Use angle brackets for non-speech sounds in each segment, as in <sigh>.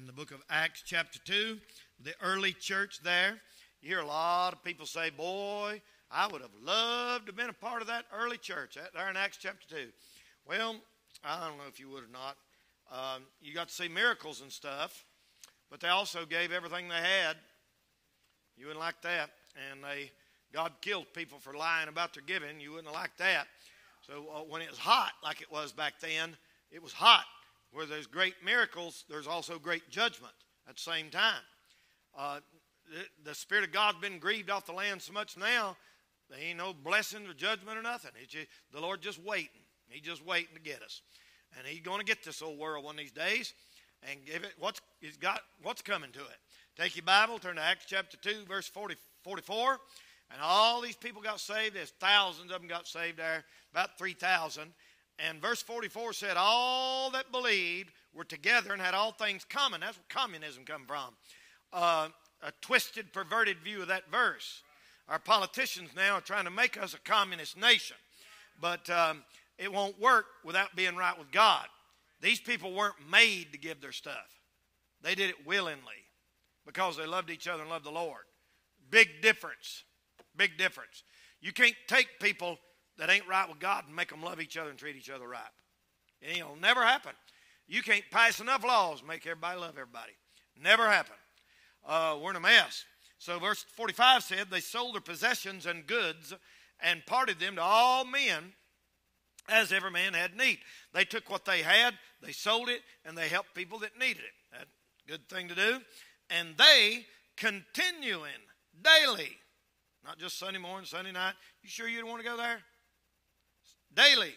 in the book of Acts, chapter 2, the early church there. You hear a lot of people say, Boy, I would have loved to have been a part of that early church there in Acts chapter 2. Well, I don't know if you would or not. Um, you got to see miracles and stuff, but they also gave everything they had. You wouldn't like that. And they God killed people for lying about their giving. You wouldn't like that. So uh, when it was hot, like it was back then, it was hot. Where there's great miracles, there's also great judgment at the same time. Uh, the, the, Spirit of God's been grieved off the land so much now, there ain't no blessing or judgment or nothing. Just, the Lord just waiting. He's just waiting to get us. And He's going to get this old world one of these days and give it what's He's got what's coming to it. Take your Bible, turn to Acts chapter 2, verse 40, 44. And all these people got saved. There's thousands of them got saved there, about 3,000. And verse 44 said, All that believed were together and had all things common. That's where communism come from. Uh, a twisted, perverted view of that verse. Our politicians now are trying to make us a communist nation. But um, it won't work without being right with God. These people weren't made to give their stuff, they did it willingly because they loved each other and loved the Lord. Big difference. Big difference. You can't take people that ain't right with God and make them love each other and treat each other right. It'll never happen. You can't pass enough laws make everybody love everybody. Never happen. Uh, we're in a mess. So verse 45 said, They sold their possessions and goods and parted them to all men as every man had need. They took what they had, they sold it, and they helped people that needed it. That's a good thing to do. And they continuing daily not just Sunday morning, Sunday night. You sure you don't want to go there? Daily,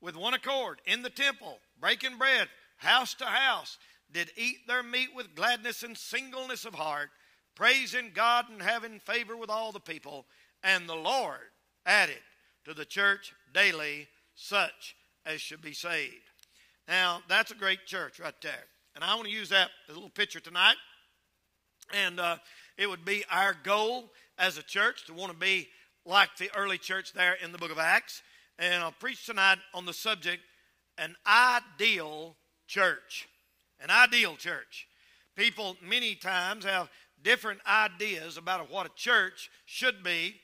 with one accord, in the temple, breaking bread, house to house, did eat their meat with gladness and singleness of heart, praising God and having favor with all the people. And the Lord added to the church daily such as should be saved. Now, that's a great church right there. And I want to use that as a little picture tonight. And uh, it would be our goal as a church to want to be like the early church there in the book of Acts. And I'll preach tonight on the subject an ideal church. An ideal church. People many times have different ideas about what a church should be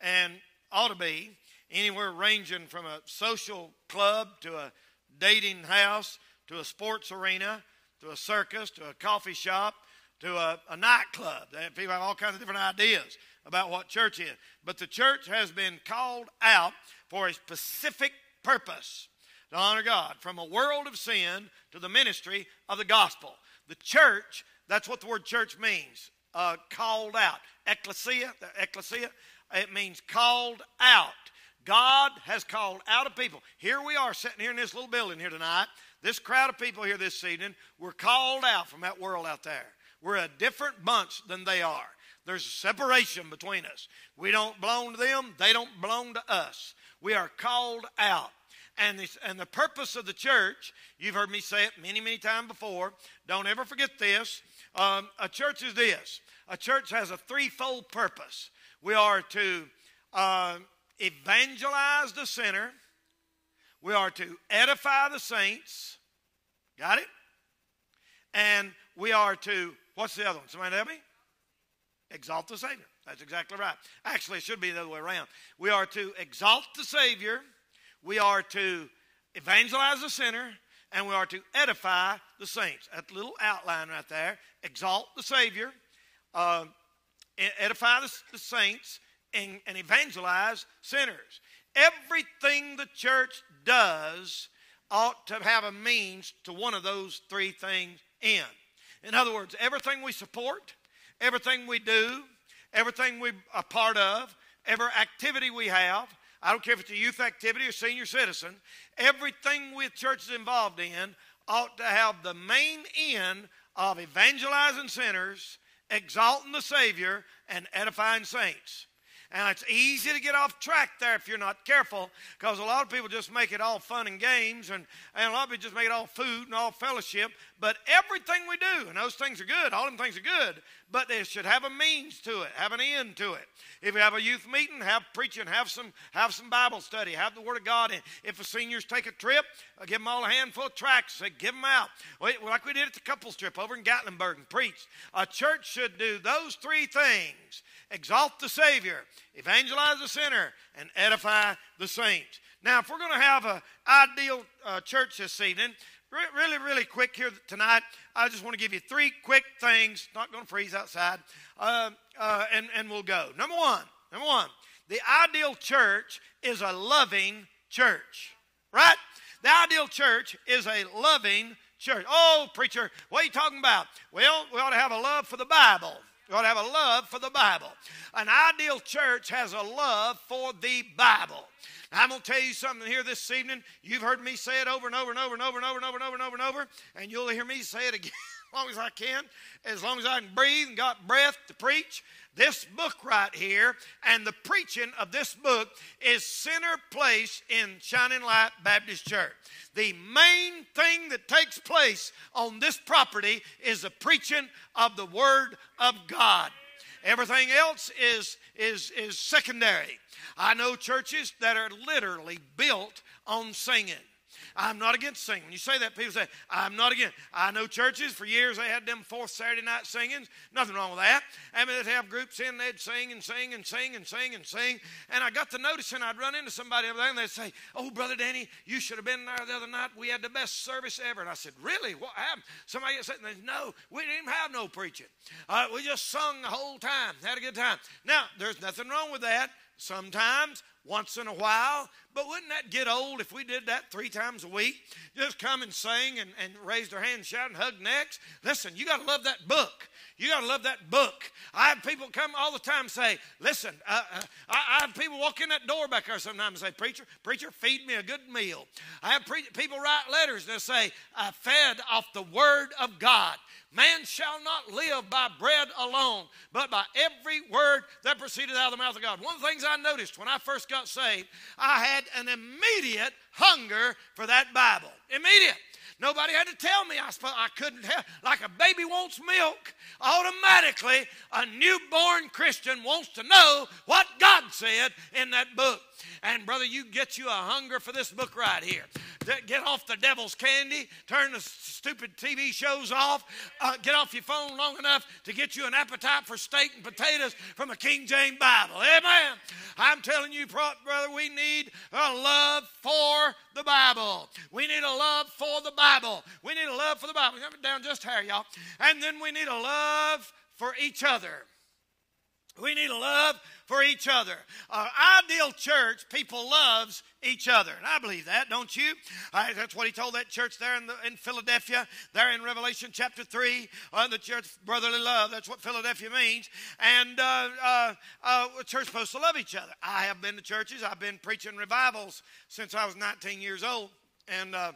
and ought to be, anywhere ranging from a social club to a dating house to a sports arena to a circus to a coffee shop to a, a nightclub. People have all kinds of different ideas about what church is. But the church has been called out for a specific purpose to honor God from a world of sin to the ministry of the gospel. The church, that's what the word church means, uh, called out. Ecclesia, ecclesia, it means called out. God has called out a people. Here we are sitting here in this little building here tonight. This crowd of people here this evening, we're called out from that world out there. We're a different bunch than they are. There's a separation between us. We don't belong to them, they don't belong to us. We are called out. And, this, and the purpose of the church, you've heard me say it many, many times before. Don't ever forget this. Um, a church is this a church has a threefold purpose. We are to uh, evangelize the sinner, we are to edify the saints. Got it? And we are to, what's the other one? Somebody help me? Exalt the Savior. That's exactly right. Actually, it should be the other way around. We are to exalt the Savior, we are to evangelize the sinner, and we are to edify the saints. That little outline right there exalt the Savior, uh, edify the, the saints, and, and evangelize sinners. Everything the church does ought to have a means to one of those three things in. In other words, everything we support, everything we do, everything we're a part of, every activity we have, I don't care if it's a youth activity or senior citizen, everything we church is involved in ought to have the main end of evangelizing sinners, exalting the Savior, and edifying saints. And it's easy to get off track there if you're not careful because a lot of people just make it all fun and games and, and a lot of people just make it all food and all fellowship. But everything we do, and those things are good, all them things are good, but they should have a means to it, have an end to it. If you have a youth meeting, have preaching, have some, have some Bible study, have the Word of God in. If the seniors take a trip, uh, give them all a handful of tracts, say, give them out. Like we did at the couples trip over in Gatlinburg and preached. A church should do those three things exalt the Savior, evangelize the sinner, and edify the saints. Now, if we're going to have an ideal uh, church this evening, really, really quick here tonight, I just want to give you three quick things. Not going to freeze outside, uh, uh, and and we'll go. Number one, number one, the ideal church is a loving church, right? The ideal church is a loving church. Oh, preacher, what are you talking about? Well, we ought to have a love for the Bible. You ought to have a love for the Bible. An ideal church has a love for the Bible. Now, I'm going to tell you something here this evening. You've heard me say it over and over and over and over and over and over and over and over, and you'll hear me say it again. <laughs> as long as I can, as long as I can breathe and got breath to preach. This book right here and the preaching of this book is center place in Shining Light Baptist Church. The main thing that takes place on this property is the preaching of the Word of God. Everything else is, is, is secondary. I know churches that are literally built on singing. I'm not against singing. When you say that, people say, I'm not against. I know churches for years they had them fourth Saturday night singings. Nothing wrong with that. I mean, they'd have groups in, they'd sing and sing and sing and sing and sing. And I got to noticing I'd run into somebody over there and they'd say, Oh, Brother Danny, you should have been there the other night. We had the best service ever. And I said, Really? What happened? Somebody said, No, we didn't have no preaching. Uh, we just sung the whole time, had a good time. Now, there's nothing wrong with that. Sometimes once in a while. But wouldn't that get old if we did that three times a week? Just come and sing and, and raise their hands, shout, and hug necks. Listen, you got to love that book. You got to love that book. I have people come all the time say, listen, uh, uh, I, have people walk in that door back there sometimes and say, preacher, preacher, feed me a good meal. I have people write letters and say, I fed off the word of God. Man shall not live by bread alone, but by every word that proceeded out of the mouth of God. One of the things I noticed when I first got saved, I had an immediate hunger for that Bible. Immediate. Nobody had to tell me I, I couldn't have. Like a baby wants milk, automatically a newborn Christian wants to know what God said in that book. And brother, you get you a hunger for this book right here. Get off the devil's candy, turn the stupid TV shows off, uh, get off your phone long enough to get you an appetite for steak and potatoes from a King James Bible. Amen. I'm telling you, brother, we need a love for the Bible. We need a love for the Bible. We need a love for the Bible. Come down just here, y'all. And then we need a love for each other. We need a love for each other. Our ideal church, people loves each other. And I believe that, don't you? Uh, that's what he told that church there in, the, in Philadelphia, there in Revelation chapter 3, uh, the church brotherly love. That's what Philadelphia means. And uh, uh, uh church supposed to love each other. I have been to churches. I've been preaching revivals since I was 19 years old. And uh,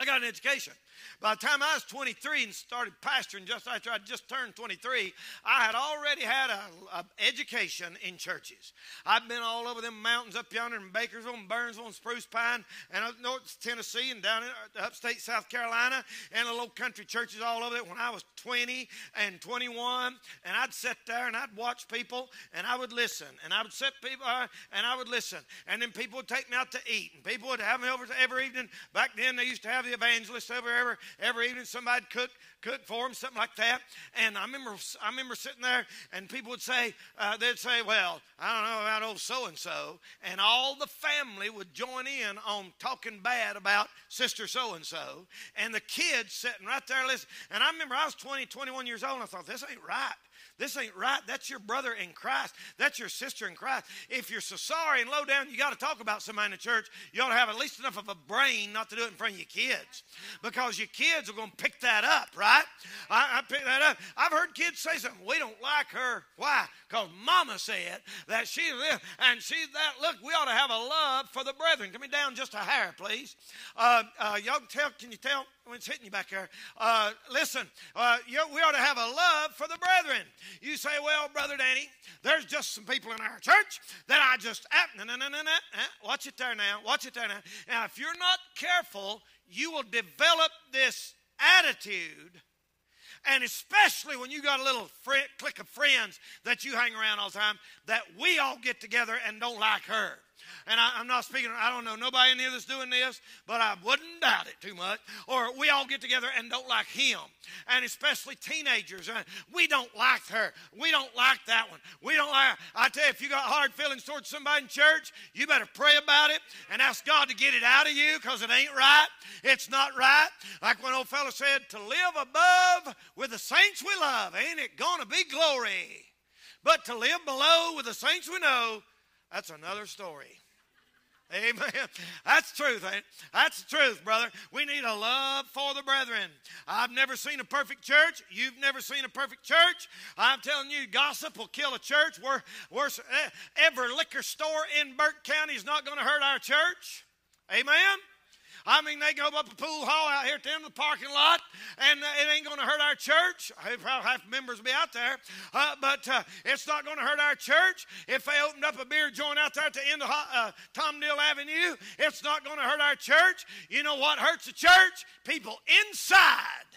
I got an education. By the time I was 23 and started pastoring, just after I just turned 23, I had already had an education in churches. I've been all over them mountains up yonder in Bakersville and Burnsville and Spruce Pine and up north Tennessee and down in uh, upstate South Carolina and the little country churches all over there when I was 20 and 21. And I'd sit there and I'd watch people and I would listen. And I would sit people uh, and I would listen. And then people would take me out to eat. And people would have me over every evening. Back then, they used to have the evangelists over every every evening somebody'd cook cook for them, something like that. And I remember, I remember sitting there, and people would say, uh, they'd say, "Well, I don't know about old so and so," and all the family would join in on talking bad about sister so and so, and the kids sitting right there listening. And I remember I was 20, 21 years old, and I thought, "This ain't right." This ain't right. That's your brother in Christ. That's your sister in Christ. If you're so sorry and low down, you got to talk about somebody in the church. You ought to have at least enough of a brain not to do it in front of your kids because your kids are going to pick that up, right? I, I pick that up. I've heard kids say something. We don't like her. Why? Because mama said that she this and she that. Look, we ought to have a love for the brethren. Come me down just a hair, please. Uh, uh, y'all tell, can you tell what's hitting you back there? Uh, listen, uh, we ought to have a love for the brethren. You say, well, Brother Danny, there's just some people in our church that I just, no, no, no, no, no. Watch it there now. Watch it there now. Now, if you're not careful, you will develop this attitude and especially when you got a little friend, clique of friends that you hang around all the time, that we all get together and don't like her. And I, am not speaking, I don't know nobody in here that's doing this, but I wouldn't doubt it too much. Or we all get together and don't like him. And especially teenagers. Uh, we don't like her. We don't like that one. We don't like. I tell you, if you got hard feelings towards somebody in church, you better pray about it and ask God to get it out of you because it ain't right. It's not right. Like one old fellow said, to live above with the saints we love, ain't it going to be glory? But to live below with the saints we know, that's another story. Amen. That's truth. Ain't That's the truth, brother. We need a love for the brethren. I've never seen a perfect church. You've never seen a perfect church. I'm telling you, gossip will kill a church. We're, we're, eh, every liquor store in Burke County is not going to hurt our church. Amen. I mean, they go up a pool hall out here at the end of the parking lot, and uh, it ain't going to hurt our church. Probably half members will be out there, uh, but uh, it's not going to hurt our church. If they opened up a beer joint out there at the end of uh, Tom Deal Avenue, it's not going to hurt our church. You know what hurts the church? People inside.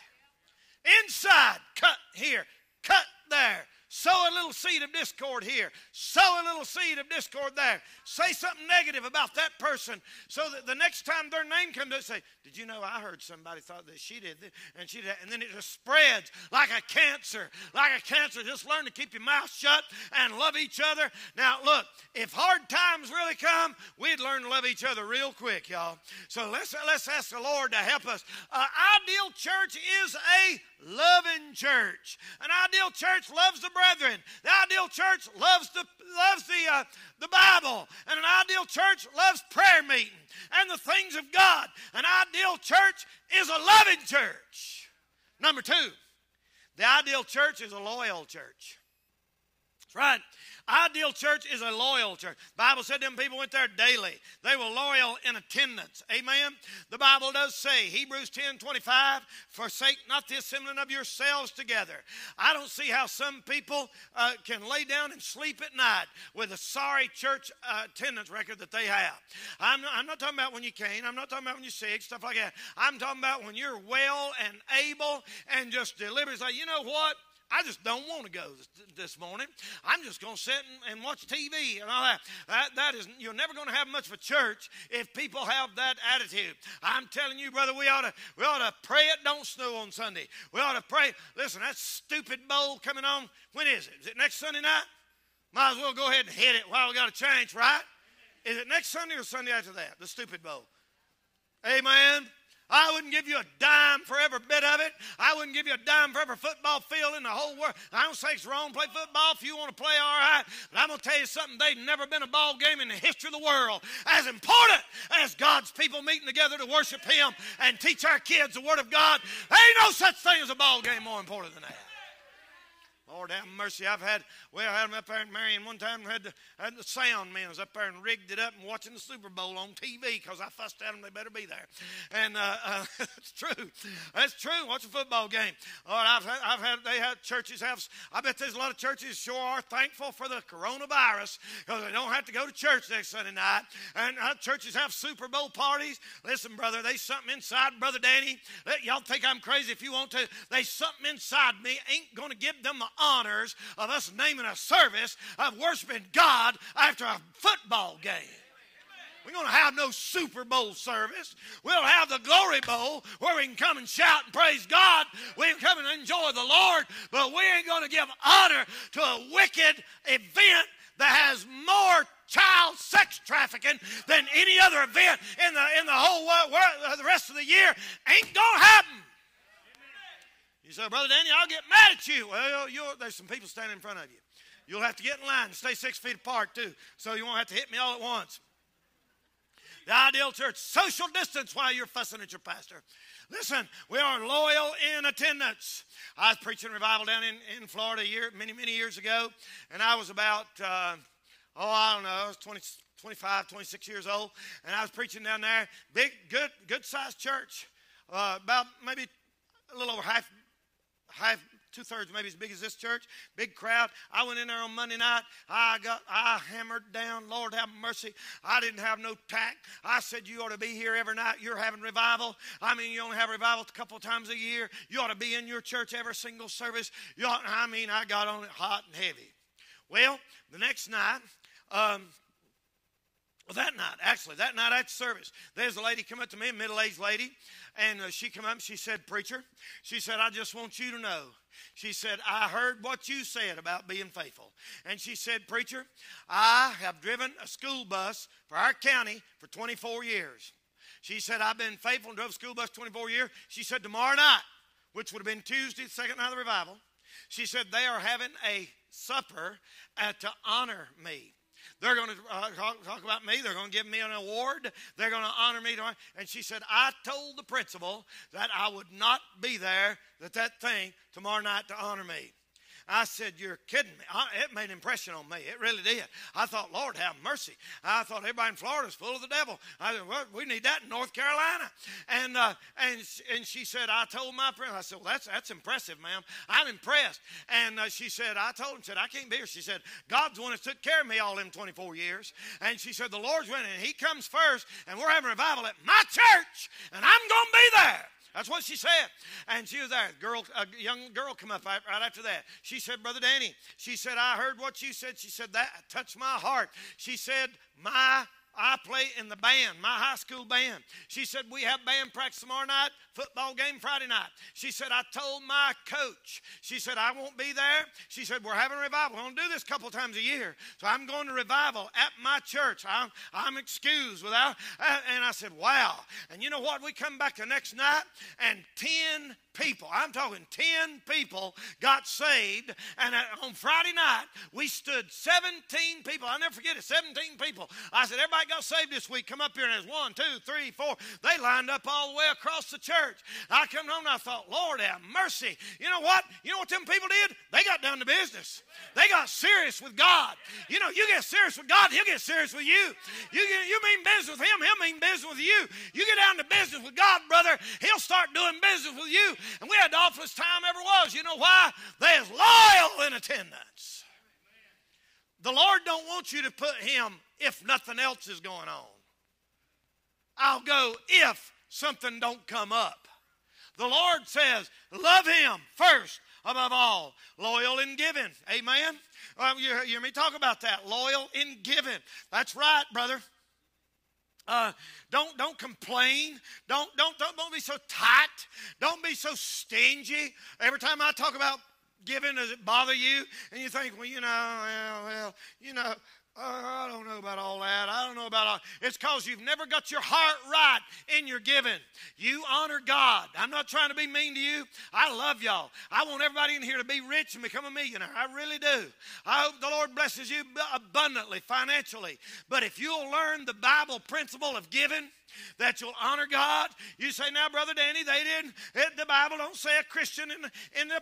Inside. Cut here, cut there Sow a little seed of discord here. Sow a little seed of discord there. Say something negative about that person so that the next time their name comes up, say, Did you know I heard somebody thought that she did and she did And then it just spreads like a cancer. Like a cancer. Just learn to keep your mouth shut and love each other. Now, look, if hard times really come, we'd learn to love each other real quick, y'all. So let's, let's ask the Lord to help us. Uh, ideal church is a loving church. An ideal church loves the brethren. The ideal church loves the loves the uh, the Bible, and an ideal church loves prayer meeting and the things of God. An ideal church is a loving church. Number two, the ideal church is a loyal church. That's right. Ideal church is a loyal church. Bible said them people went there daily. They were loyal in attendance. Amen. The Bible does say, Hebrews 10 25, forsake not the assembling of yourselves together. I don't see how some people uh, can lay down and sleep at night with a sorry church uh, attendance record that they have. I'm not, I'm not talking about when you can. I'm not talking about when you're sick, stuff like that. I'm talking about when you're well and able and just deliberate. Say, you know what? I just don't want to go this, morning. I'm just going to sit and, and, watch TV and all that. That, that is, you're never going to have much of a church if people have that attitude. I'm telling you, brother, we ought to, we ought to pray it don't snow on Sunday. We ought to pray. Listen, that stupid bowl coming on, when is it? Is it next Sunday night? Might as well go ahead and hit it while we got a change, right? Is it next Sunday or Sunday after that? The stupid bowl. Amen. I wouldn't give you a dime for every bit of it. I wouldn't give you a dime for every football field in the whole world. I don't say it's wrong to play football if you want to play all right. But I'm going to tell you something. They've never been a ball game in the history of the world as important as God's people meeting together to worship Him and teach our kids the Word of God. There ain't no such thing as a ball game more important than that. Lord have mercy. I've had, well, I had them up there in Marion one time, had the, had the sound men was up there and rigged it up and watching the Super Bowl on TV because I fussed at them, they better be there. And uh, uh, <laughs> it's true. That's true. Watch a football game. Lord, I've had, I've had, they have, churches have, I bet there's a lot of churches sure are thankful for the coronavirus because they don't have to go to church next Sunday night. And uh, churches have Super Bowl parties. Listen, brother, there's something inside, Brother Danny. Y'all think I'm crazy if you want to. There's something inside me ain't going to give them the honors of us naming a service of worshiping God after a football game. We're going to have no Super Bowl service. We'll have the Glory Bowl where we can come and shout and praise God. We can come and enjoy the Lord, but we ain't going to give honor to a wicked event that has more child sex trafficking than any other event in the in the whole world, the rest of the year. Ain't going to happen. You say, Brother Danny, I'll get mad at you. Well, there's some people standing in front of you. You'll have to get in line and stay six feet apart, too, so you won't have to hit me all at once. The ideal church, social distance while you're fussing at your pastor. Listen, we are loyal in attendance. I was preaching revival down in, in Florida year, many, many years ago, and I was about, uh, oh, I don't know, I was 20, 25, 26 years old, and I was preaching down there. Big, good, good sized church. uh, about maybe a little over half, half two thirds, maybe as big as this church, big crowd. I went in there on Monday night. I got, I hammered down. Lord have mercy. I didn't have no tact. I said you ought to be here every night. You're having revival. I mean, you only have revival a couple times a year. You ought to be in your church every single service. You ought, I mean, I got on it hot and heavy. Well, the next night. Um, well, that night, actually, that night at service, there's a lady come up to me, a middle-aged lady, and uh, she come up and she said, "Preacher," she said, "I just want you to know she said, I heard what you said about being faithful. And she said, Preacher, I have driven a school bus for our county for 24 years. She said, I've been faithful and drove a school bus 24 years. She said, Tomorrow night, which would have been Tuesday, the second night of the revival, she said, They are having a supper uh, to honor me. They're going to uh, talk, talk, about me. They're going to give me an award. They're going to honor me. And she said, I told the principal that I would not be there, that that thing tomorrow night to honor me. I said, You're kidding me. I, it made an impression on me. It really did. I thought, Lord, have mercy. I thought everybody in Florida is full of the devil. I said, well, we need that in North Carolina. And, uh, and, and she said, I told my friend, I said, Well, that's, that's impressive, ma'am. I'm impressed. And uh, she said, I told him, said, I can't be here. She said, God's the one that took care of me all them 24 years. And she said, The Lord's winning, and He comes first, and we're having revival at my church, and I'm going to be there. That's what she said. And she was there. Girl, a young girl come up right after that. She said, Brother Danny, she said, I heard what you said. She said, that touched my heart. She said, my I play in the band, my high school band. She said, We have band practice tomorrow night, football game Friday night. She said, I told my coach, she said, I won't be there. She said, We're having a revival. We're going to do this a couple times a year. So I'm going to revival at my church. I'm, I'm excused without. And I said, Wow. And you know what? We come back the next night, and 10 people, I'm talking 10 people, got saved. And uh, on Friday night, we stood 17 people. I'll never forget it 17 people. I said, Everybody got saved this week. Come up here, and there's one, two, three, four. They lined up all the way across the church. I come home and I thought, Lord have mercy. You know what? You know what them people did? They got down to business. They got serious with God. You know, you get serious with God, He'll get serious with you. You, get, you mean business with Him, He'll mean business with you. You get down to business with God, brother, He'll start doing business with you. And we had the awfulest time ever was. You know why? They is loyal in attendance. The Lord don't want you to put Him if nothing else is going on. I'll go if something don't come up. The Lord says, love Him first above all, loyal in giving. Amen. Uh, you, you hear me talk about that? Loyal in giving. That's right, brother. Uh, don't don't complain. Don't don't don't don't be so tight. Don't be so stingy. Every time I talk about giving, does it bother you? And you think, well, you know, well, well you know, Oh, I don't know about all that. I don't know about all. It's because you've never got your heart right in your giving. You honor God. I'm not trying to be mean to you. I love y'all. I want everybody in here to be rich and become a millionaire. I really do. I hope the Lord blesses you abundantly financially. But if you'll learn the Bible principle of giving, that you'll honor God. You say, now, Brother Danny, they didn't, it, the Bible don't say a Christian in, in, the,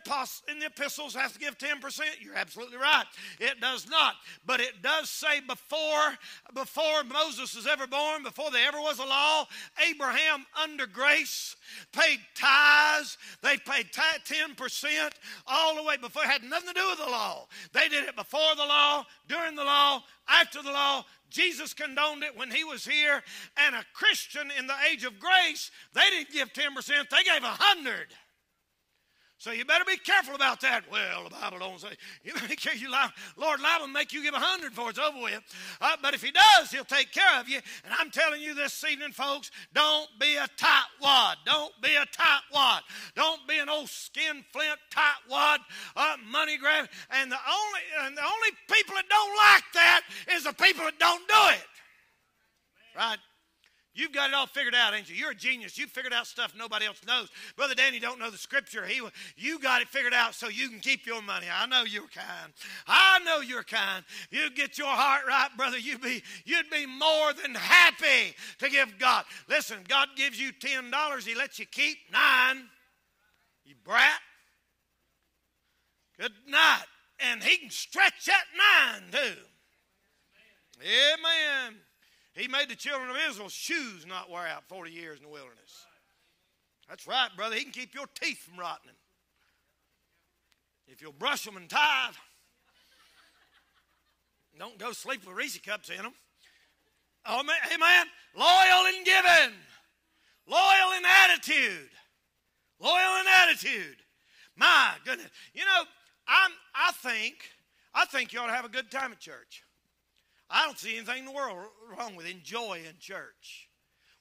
in the epistles has to give 10%. You're absolutely right. It does not. But it does say before, before Moses was ever born, before there ever was a law, Abraham under grace paid tithes. They paid 10% all the way before. It had nothing to do with the law. They did it before the law, during the law, after the law, Jesus condoned it when he was here. And a Christian in the age of grace, they didn't give 10%, they gave 100 so you better be careful about that. Well, the Bible don't say. <laughs> You make you lie. Lord make you give a hundred before it's over with. Uh, but if He does, He'll take care of you. And I'm telling you this evening, folks, don't be a tightwad. Don't be a tightwad. Don't be an old skin flint tightwad, uh, money grab. And the only and the only people that don't like that is the people that don't do it. Right? You've got it all figured out, ain't you? You're a genius. You figured out stuff nobody else knows. Brother Danny don't know the scripture. He, you got it figured out so you can keep your money. I know you're kind. I know you're kind. You get your heart right, brother. You'd be, you'd be more than happy to give God. Listen, God gives you ten dollars. He lets you keep nine. You brat. Good night. And He can stretch that nine too. Amen. He made the children of Israel's shoes not wear out 40 years in the wilderness. That's right, brother. He can keep your teeth from rotting. If you'll brush them and tithe, don't go sleep with Reese cups in them. Oh, man, amen. Loyal in giving, loyal in attitude, loyal in attitude. My goodness, you know, I'm. I think, I think you ought to have a good time at church. I don't see anything in the world wrong with enjoying church.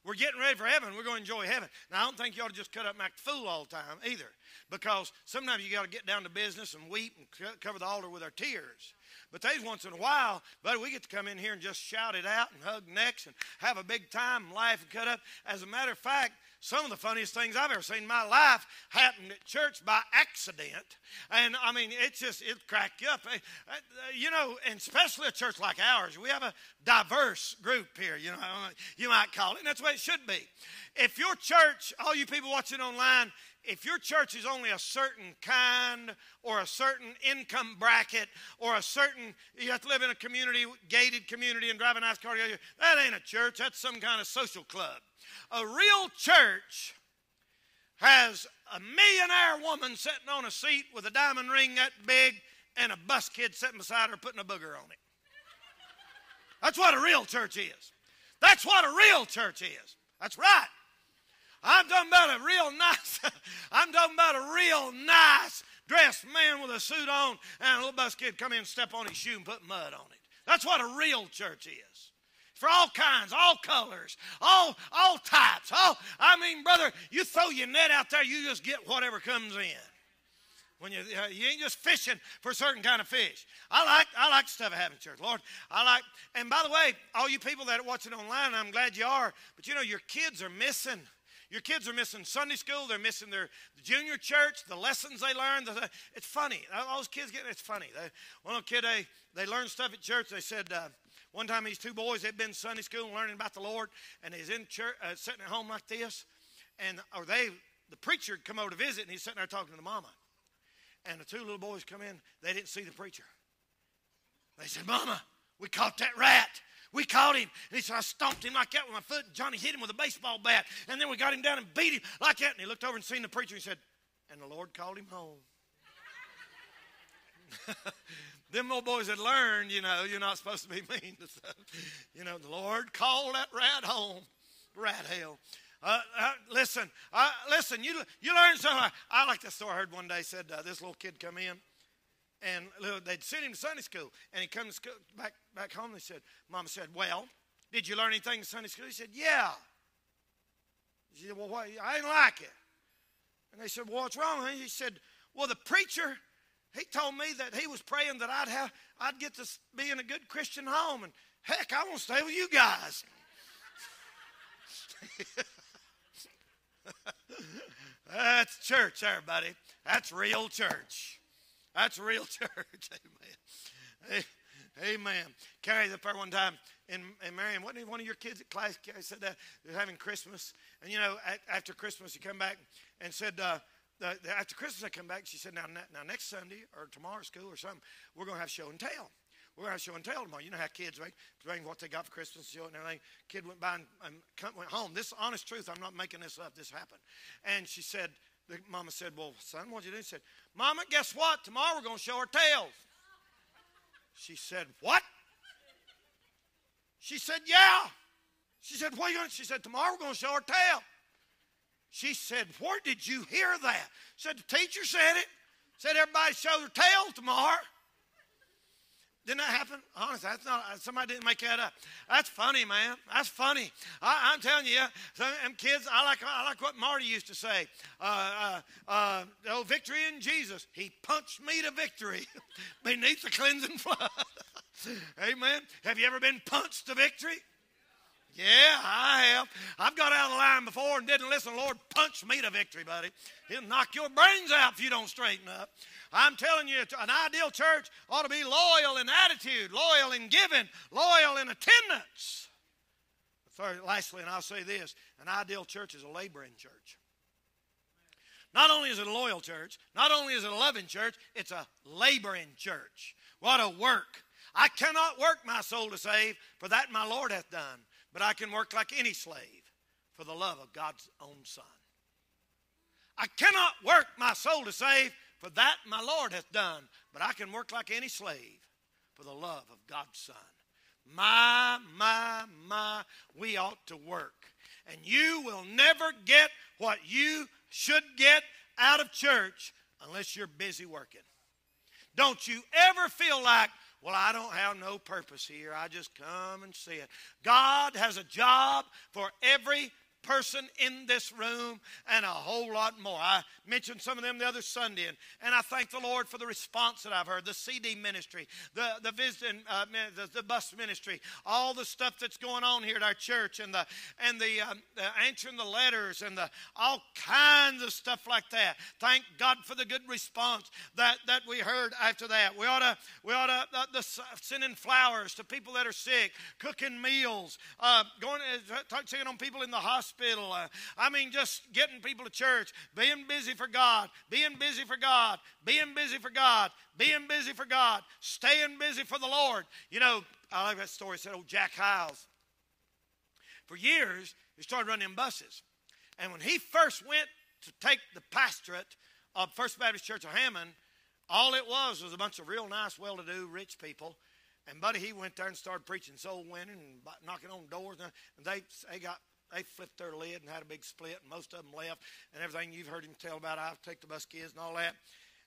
We're getting ready for heaven. We're going to enjoy heaven. Now, I don't think you ought to just cut up and act fool all the time either, because sometimes you got to get down to business and weep and cover the altar with our tears. But there's once in a while, buddy, we get to come in here and just shout it out and hug necks and have a big time and laugh and cut up. As a matter of fact, some of the funniest things I've ever seen in my life happened at church by accident. And I mean, it just, it cracked you up. Eh, you know, and especially a church like ours, we have a diverse group here, you know, you might call it, and that's the way it should be. If your church, all you people watching online, if your church is only a certain kind or a certain income bracket or a certain, you have to live in a community, gated community, and drive a nice car, that ain't a church. That's some kind of social club. A real church has a millionaire woman sitting on a seat with a diamond ring that big and a bus kid sitting beside her putting a booger on it. That's what a real church is. That's what a real church is. That's right. I'm talking about a real nice, <laughs> I'm talking about a real nice dressed man with a suit on and a little bus kid come in and step on his shoe and put mud on it. That's what a real church is for all kinds, all colors, all all types. All I mean, brother, you throw your net out there, you just get whatever comes in. When you uh, you ain't just fishing for a certain kind of fish. I like I like the stuff I have in church, Lord. I like. And by the way, all you people that are watching online, I'm glad you are. But you know, your kids are missing. Your kids are missing Sunday school. They're missing their junior church, the lessons they learned. It's funny. All those kids get it's funny. They, one little kid, they, they learned stuff at church. They said, uh, one time, these two boys had been Sunday school and learning about the Lord, and he's in church, uh, sitting at home like this, and or they, the preacher, come over to visit, and he's sitting there talking to the mama, and the two little boys come in. They didn't see the preacher. They said, "Mama, we caught that rat." We caught him. And he said, I stomped him like that with my foot. And Johnny hit him with a baseball bat. And then we got him down and beat him like that. And he looked over and seen the preacher. And He said, And the Lord called him home. <laughs> them little boys had learned, you know, you're not supposed to be mean to. You know, the Lord called that rat home, rat hell. Uh, uh, listen, uh, listen. You you learn something. I like that story. I heard one day said uh, this little kid come in, and they'd sent him to Sunday school, and he comes back back home. They said, Mama said, "Well, did you learn anything in Sunday school?" He said, "Yeah." She said, "Well, what? I didn't like it." And they said, "Well, what's wrong?" And he said, "Well, the preacher he told me that he was praying that I'd have I'd get to be in a good Christian home, and heck, I want to stay with you guys. That's church, everybody. That's real church. That's real <laughs> church. Amen. Amen. Carrie up there one time and, in Marion, wasn't one of your kids at class? Carrie said that they're having Christmas. And you know, after Christmas, you come back and said, uh, the, the, after Christmas, I come back. She said, now, now next Sunday or tomorrow school or something, we're going to have show and tell. We're going to have show and tell tomorrow. You know how kids right, bring what they got for Christmas, show and everything. Kid went by and, and went home. This honest truth. I'm not making this up. This happened. And she said, the mama said, well, son, what'd you do? He said, mama, guess what? Tomorrow we're going to show our tails. She said, what? She said, yeah. She said, what are you going to? She said, tomorrow we're going to show our tail. She said, Where did you hear that? Said, The teacher said it. Said, Everybody show their tail tomorrow. Didn't that happen? Honestly, that's not, somebody didn't make that up. That's funny, man. That's funny. I, am telling you, some kids, I like, I like what Marty used to say. Uh, uh, uh, oh, victory in Jesus. He punched me to victory <laughs> beneath the cleansing <laughs> flood. Amen. Have you ever been punched to victory? Yeah, I have. I've got out of line before and didn't listen. Lord, punch me to victory, buddy. He'll knock your brains out if you don't straighten up. I'm telling you, an ideal church ought to be loyal in attitude, loyal in giving, loyal in attendance. Third, lastly, and I'll say this an ideal church is a laboring church. Not only is it a loyal church, not only is it a loving church, it's a laboring church. What a work. I cannot work my soul to save, for that my Lord hath done but I can work like any slave for the love of God's own Son. I cannot work my soul to save, for that my Lord hath done. But I can work like any slave for the love of God's Son. My, my, my, we ought to work. And you will never get what you should get out of church unless you're busy working. Don't you ever feel like, well, I don't have no purpose here. I just come and see it. God has a job for every person in this room and a whole lot more. I mentioned some of them the other Sunday, and, and I thank the Lord for the response that I've heard the CD ministry, the, the visiting, uh, the, the, bus ministry, all the stuff that's going on here at our church, and the, and the, um, the answering the letters, and the, all kinds of stuff like that. Thank God for the good response that, that we heard after that. We ought to, we ought to uh, the, sending flowers to people that are sick, cooking meals, uh, going, uh, checking on people in the hospital hospital. Uh, I mean, just getting people to church, being busy for God, being busy for God, being busy for God, being busy for God, staying busy for the Lord. You know, I like that story. Said old Jack Hyles. For years, he started running buses. And when he first went to take the pastorate of First Baptist Church of Hammond, all it was was a bunch of real nice, well to do, rich people. And buddy, he went there and started preaching soul winning and knocking on doors. And they, they got they flipped their lid and had a big split, and most of them left, and everything you've heard him tell about, I take the bus kids and all that.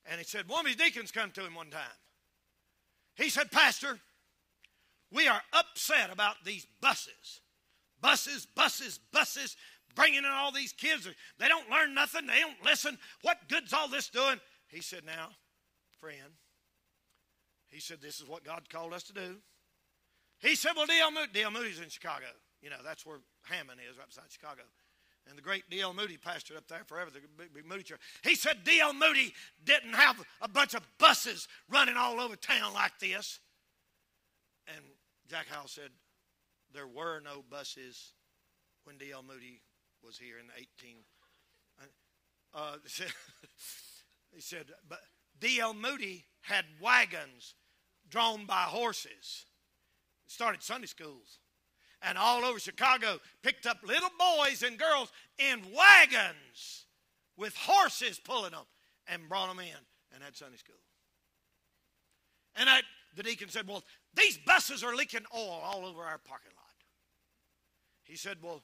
And he said, one of his deacons come to him one time. He said, Pastor, we are upset about these buses. Buses, buses, buses, bringing in all these kids. They don't learn nothing. They don't listen. What good's all this doing? He said, Now, friend, he said, This is what God called us to do. He said, Well, D.L. Moody, D.L. Moody's in Chicago. You know, that's where Hammond is, right beside Chicago. And the great D.L. Moody pastored up there forever, the big, Moody church. He said D.L. Moody didn't have a bunch of buses running all over town like this. And Jack Hyles said, there were no buses when D.L. Moody was here in 18. Uh, <laughs> he said, but D.L. Moody had wagons drawn by horses. Started Sunday schools and all over Chicago picked up little boys and girls in wagons with horses pulling them and brought them in and had Sunday school. And I, the deacon said, Well, these buses are leaking oil all over our parking lot. He said, Well,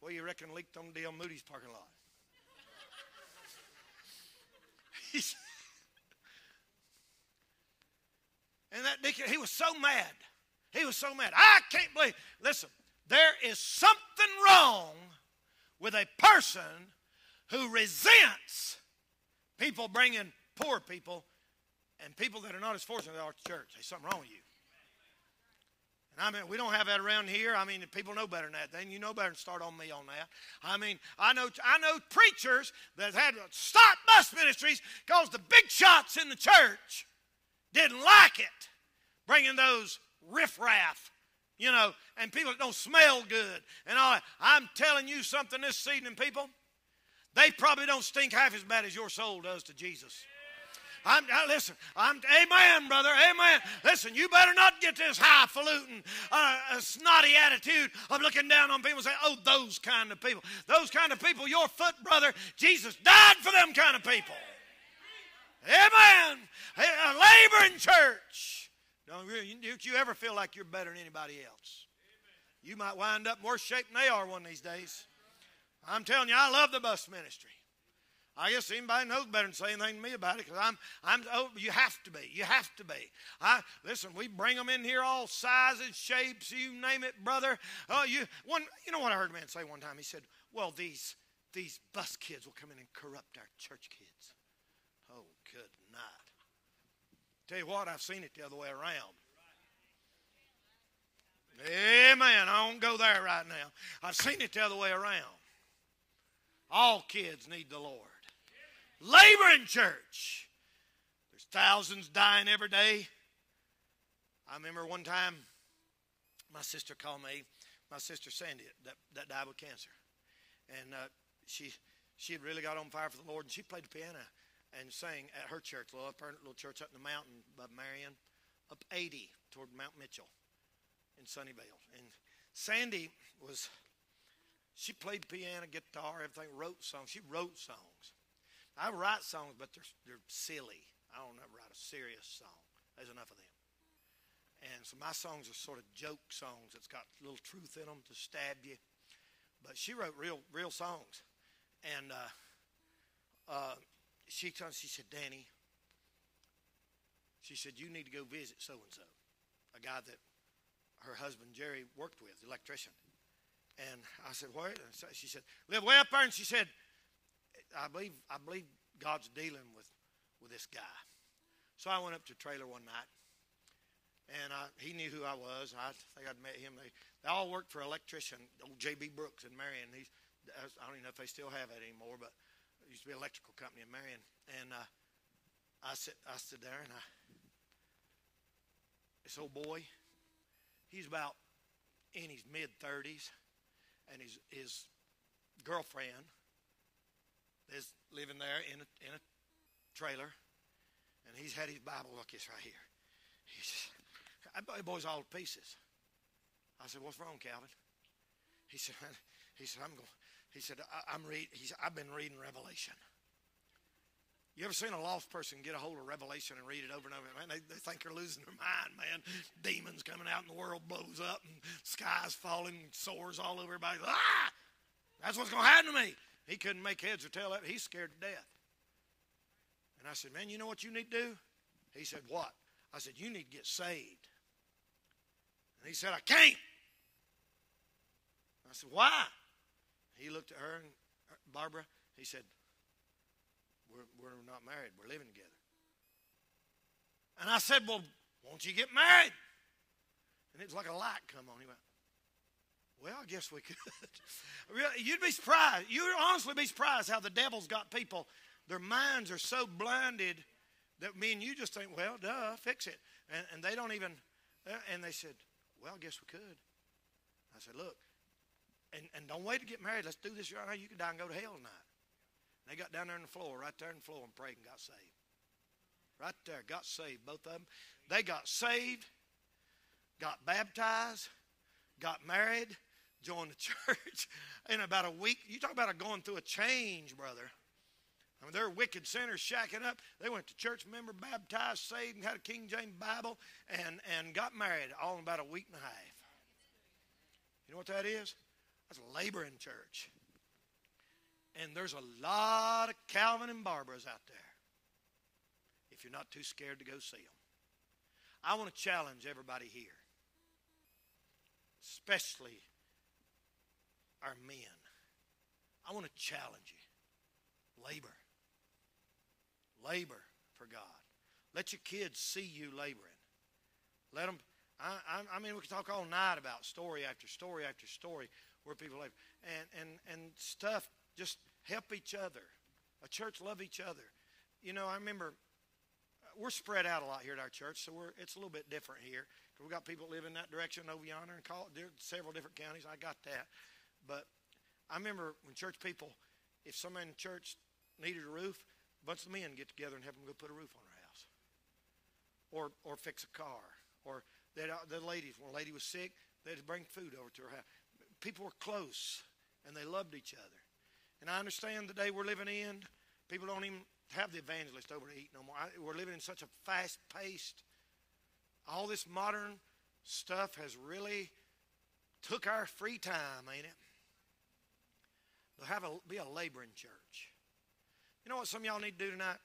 what do you reckon leaked on D.L. Moody's parking lot? <laughs> and that deacon, he was so mad. He was so mad. I can't believe. Listen, there is something wrong with a person who resents people bringing poor people and people that are not as fortunate as our church. There's something wrong with you. And I mean, we don't have that around here. I mean, people know better than that. Then you know better than start on me on that. I mean, I know I know preachers that had to stop bus ministries because the big shots in the church didn't like it, bringing those riffraff, you know, and people that don't smell good and all that. I'm telling you something this evening, people. They probably don't stink half as bad as your soul does to Jesus. I'm, now listen, I'm, amen, brother, amen. Listen, you better not get this highfalutin, uh, snotty attitude of looking down on people and say, oh, those kind of people. Those kind of people, your foot, brother, Jesus died for them kind of people. Amen. A laboring church. Don't you ever feel like you're better than anybody else. You might wind up worse shape than they are one of these days. I'm telling you, I love the bus ministry. I guess anybody knows better than say anything to me about it because I'm, I'm, oh, you have to be. You have to be. I, listen, we bring them in here all sizes, shapes, you name it, brother. Oh, you, one, you know what I heard a man say one time? He said, well, these, these bus kids will come in and corrupt our church kids. Oh, good night. Tell you what, I've seen it the other way around. Amen. I won't go there right now. I've seen it the other way around. All kids need the Lord. Laboring church. There's thousands dying every day. I remember one time my sister called me, my sister Sandy, that, that died with cancer. And uh, she, she had really got on fire for the Lord, and she played the piano and sang at her church, little, little church up in the mountain above Marion, up 80 toward Mount Mitchell in Sunnyvale. And Sandy was, she played piano, guitar, everything, wrote songs. She wrote songs. I write songs, but they're they're silly. I don't ever write a serious song. There's enough of them. And so my songs are sort of joke songs that's got a little truth in them to stab you. But she wrote real real songs, and uh, uh, she told she said, Danny, she said you need to go visit so and so, a guy that her husband Jerry worked with, electrician. And I said, where? So she said, live way up there. And she said, I believe I believe God's dealing with with this guy. So I went up to the trailer one night, and I, he knew who I was. I think I'd met him. They, they all worked for electrician, old J.B. Brooks in Marion. He's, I don't even know if they still have it anymore, but used to be an electrical company in Marion. And uh, I sit, I stood there, and I, this old boy, he's about in his mid 30s, and his his girlfriend is living there in a, in a trailer, and he's had his Bible. Look, it's right here. He's, that boy's all to pieces. I said, "What's wrong, Calvin?" He said, "He said I'm going." He said, "I'm read." He said, "I've been reading Revelation." You ever seen a lost person get a hold of Revelation and read it over and over? Man, they, they think they're losing their mind, man. Demons coming out and the world blows up and skies falling, sores all over everybody. Ah! That's what's going to happen to me. He couldn't make heads or tail of it. He's scared to death. And I said, Man, you know what you need to do? He said, What? I said, You need to get saved. And he said, I can't. I said, Why? He looked at her and Barbara. He said, we're, we're not married. We're living together. And I said, Well, won't you get married? And it was like a light come on. He went, Well, I guess we <laughs> could. You'd be surprised. You'd honestly be surprised how the devil's got people, their minds are so blinded that me and you just think, Well, duh, fix it. And, and they don't even, uh, and they said, Well, I guess we could. I said, Look, and, and don't wait to get married. Let's do this right now. You can die and go to hell tonight. They got down there on the floor, right there on the floor, and prayed and got saved. Right there, got saved, both of them. They got saved, got baptized, got married, joined the <laughs> church in about a week. You talk about going through a change, brother. I mean, they're wicked sinners shacking up. They went to church member, baptized, saved, and had a King James Bible, and, and got married all in about a week and a half. You know what that is? That's a laboring church. And there's a lot of Calvin and Barbaras out there if you're not too scared to go see them. I want to challenge everybody here, especially our men. I want to challenge you. Labor. Labor for God. Let your kids see you laboring. Let them. I, I, I mean, we can talk all night about story after story after story where people live, and and and stuff just help each other. A church love each other. You know, I remember uh, we're spread out a lot here at our church, so we're it's a little bit different here. We've got people live in that direction over yonder and call several different counties. I got that, but I remember when church people, if someone in church needed a roof, a bunch of men get together and help them go put a roof on their house, or or fix a car, or that the ladies when a lady was sick, they'd bring food over to her house. People were close and they loved each other. And I understand the day we're living in, people don't even have the evangelist over to eat no more. I, we're living in such a fast paced, all this modern stuff has really took our free time, ain't it? But have a be a laboring church. You know what some of y'all need to do tonight?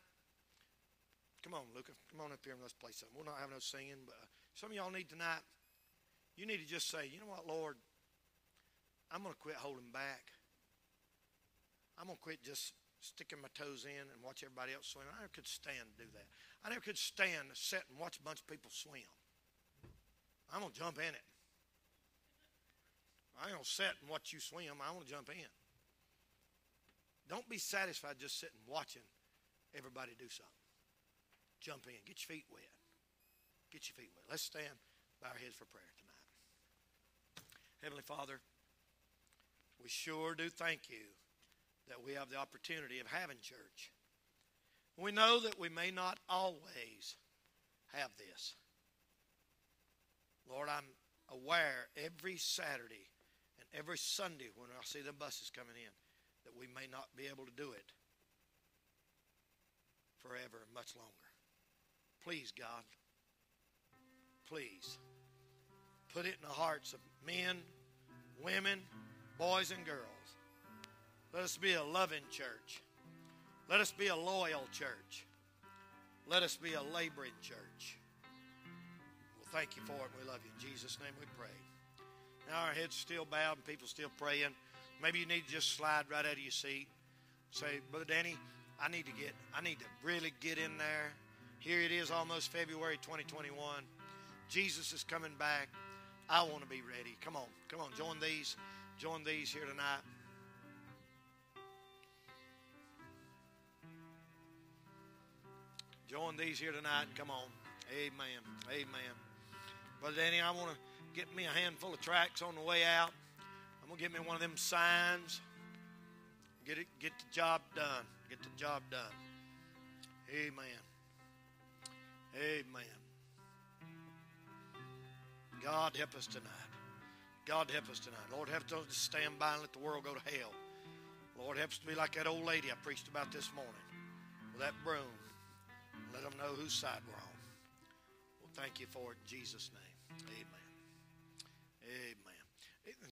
Come on, Luca. Come on up here and let's play something. We're not having no singing, but some of y'all need tonight. You need to just say, you know what, Lord, I'm going to quit holding back. I'm going to quit just sticking my toes in and watch everybody else swim. I never could stand to do that. I never could stand to sit and watch a bunch of people swim. I'm going to jump in it. I ain't going to sit and watch you swim. I want to jump in. Don't be satisfied just sitting watching everybody do something. Jump in. Get your feet wet. Get your feet wet. Let's stand by our heads for prayer tonight. Heavenly Father, we sure do thank you that we have the opportunity of having church. We know that we may not always have this. Lord, I'm aware every Saturday and every Sunday when I see the buses coming in that we may not be able to do it. forever and much longer. Please, God, please put it in the hearts of men, women, boys, and girls. Let us be a loving church. Let us be a loyal church. Let us be a laboring church. Well, thank you for it. We love you. In Jesus' name we pray. Now our heads still bowed and people still praying. Maybe you need to just slide right out of your seat. Say, Brother Danny, I need to get, I need to really get in there. Here it is, almost February 2021. Jesus is coming back. I want to be ready. Come on, come on, join these, join these here tonight. Join these here tonight. Come on. Amen. Amen. Brother Danny, I want to get me a handful of tracks on the way out. I'm gonna get me one of them signs. Get it, get the job done. Get the job done. Amen. Amen. God help us tonight. God help us tonight. Lord, help us to stand by and let the world go to hell. Lord, help us to be like that old lady I preached about this morning with that broom. Let them know whose side we're on. Well, thank you for it in Jesus' name. Amen. Amen.